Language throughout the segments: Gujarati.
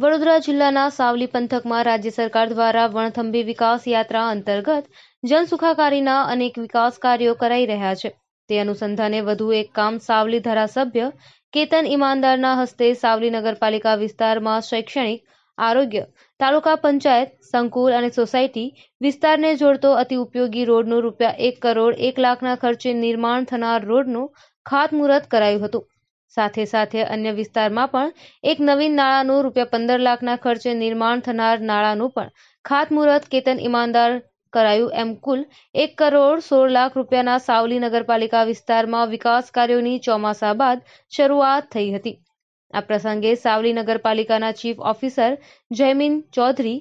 વડોદરા જિલ્લાના સાવલી પંથકમાં રાજ્ય સરકાર દ્વારા વણથંભી વિકાસ યાત્રા અંતર્ગત જનસુખાકારીના અનેક વિકાસ કાર્યો કરાઈ રહ્યા છે. તે અનુસંધાને વધુ એક કામ સાવલી ધારાસભ્ય કેતન ઈમાનદારના હસ્તે સાવલી નગરપાલિકા વિસ્તારમાં શૈક્ષણિક, આરોગ્ય, તાલુકા પંચાયત, સંકુલ અને સોસાયટી વિસ્તારને જોડતો અતિ ઉપયોગી રોડનું રૂપિયા એક કરોડ એક લાખના ખર્ચે નિર્માણ થનાર રોડનું ખાતમુહૂર્ત કરાયું હતું. સાથે સાથે અન્ય વિસ્તારમાં પણ એક નવીન નાળાનું રૂપિયા પંદર લાખના ખર્ચે નિર્માણ થનાર નાળાનું પણ ખાતમુહૂર્ત કેતન ઈમાનદાર કરાયું. એમ કુલ એક કરોડ સોળ લાખ રૂપિયાના સાવલી નગરપાલિકા વિસ્તારમાં વિકાસ કાર્યોની ચોમાસા બાદ શરૂઆત થઈ હતી. આ પ્રસંગે સાવલી નગરપાલિકાના ચીફ ઓફિસર જયમીન ચૌધરી,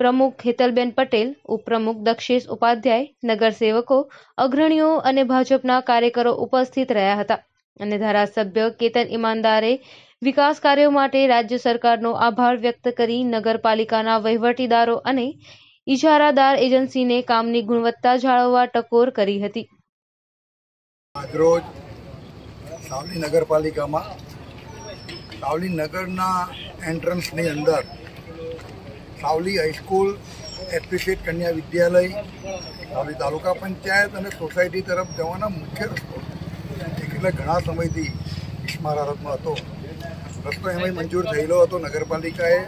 પ્રમુખ હેતલબેન પટેલ, ઉપપ્રમુખ દક્ષેશ ઉપાધ્યાય, નગરસેવકો, અગ્રણીઓ અને ભાજપના કાર્યકરો ઉપસ્થિત રહ્યા હતા. અને ધારાસભ્ય કેતન ઈમાનદારે વિકાસ કાર્યો માટે રાજ્ય સરકારનો આભાર વ્યક્ત કરી નગરપાલિકાના વહીવટીદારો અને ઇજારાદાર એજન્સીને કામની ગુણવત્તા જાળવવા ટકોર કરી હતી. આજરોજ સાવલી નગરપાલિકામાં, સાવલી નગરના એન્ટ્રન્સની અંદર સાવલી હાઈસ્કૂલ એપ્રિશિએટ કન્યા વિદ્યાલય, સાવલી તાલુકા પંચાયત અને સોસાયટી તરફ જવાના મુખ્ય રસ્તો એટલે ઘણા સમયથી ઇસ્મારતમાં હતો. રસ્તો એમાં મંજૂર થયેલો હતો નગરપાલિકાએ.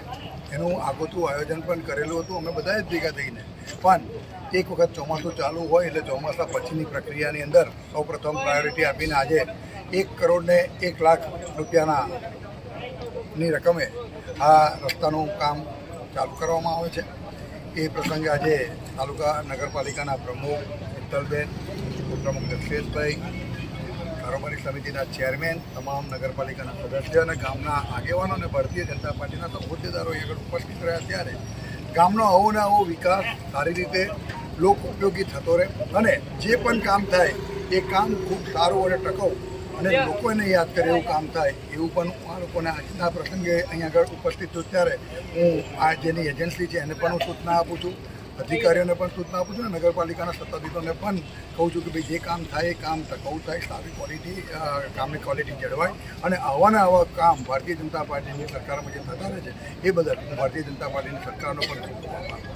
એનું આગોતું આયોજન પણ કરેલું હતું. અમે બધાએ જ ભેગા થઈને. પણ એક વખત ચોમાસું ચાલુ હોય એટલે ચોમાસા પછીની પ્રક્રિયાની અંદર સૌપ્રથમ પ્રાયોરિટી આપીને આજે એક કરોડને એક લાખ રૂપિયાના ની રકમે આ રસ્તાનું કામ ચાલુ કરવામાં આવે છે. એ પ્રસંગે આજે તાલુકા નગરપાલિકાના પ્રમુખ હેતલબેન ઉપપ્રમુખ દક્ષેશભાઈ કારોબારી સમિતિના ચેરમેન, તમામ નગરપાલિકાના સદસ્ય અને ગામના આગેવાનો અને ભારતીય જનતા પાર્ટીના હોદ્દેદારો આગળ ઉપસ્થિત રહ્યા ત્યારે ગામનો આવો ને આવો વિકાસ સારી રીતે લોક ઉપયોગી થતો રહે અને જે પણ કામ થાય એ કામ ખૂબ સારું અને ટકાઉ અને લોકોને યાદ કરે એવું કામ થાય એવું પણ આ લોકોને આજના પ્રસંગે અહીંયા આગળ ઉપસ્થિત છું. ત્યારે હું આ જેની એજન્સી છે એને પણ હું સૂચના આપું છું. અધિકારીઓને પણ સૂચના આપું છું ને નગરપાલિકાના સત્તાધીશોને પણ કહું છું કે ભાઈ, જે કામ થાય એ કામ ટકાઉ થાય, સારી ક્વોલિટી કામની ક્વોલિટી જળવાય અને આવા આવા કામ ભારતીય જનતા પાર્ટીની સરકારમાં જે થતા રહે છે, એ બદલ ભારતીય જનતા પાર્ટીની સરકારનો પણ